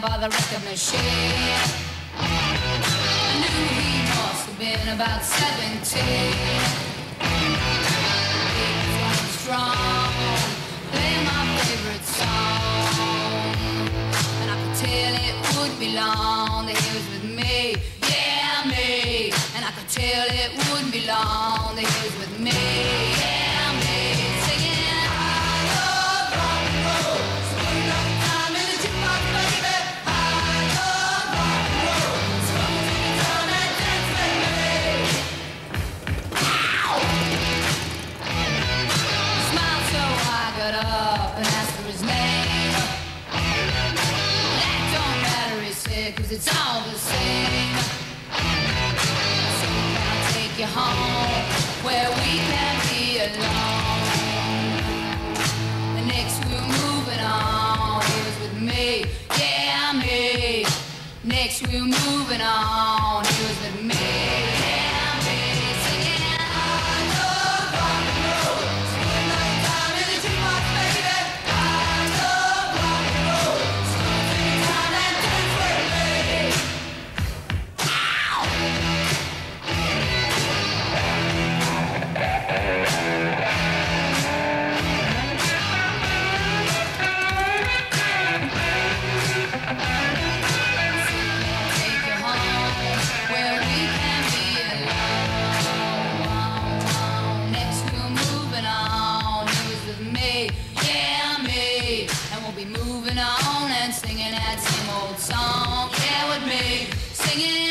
by the record machine. I knew he must have been about 17. He was strong, playing my favorite song. And I could tell it would be long that he was with me, yeah, me. And I could tell it wouldn't be long Got up and asked for his name. That don't matter, he said, cause it's all the same. So can I take you home where we can be alone? Next we're moving on, he was with me, yeah, me. Next we were moving on, he was with me, singing that same old song. Yeah, with me, singing.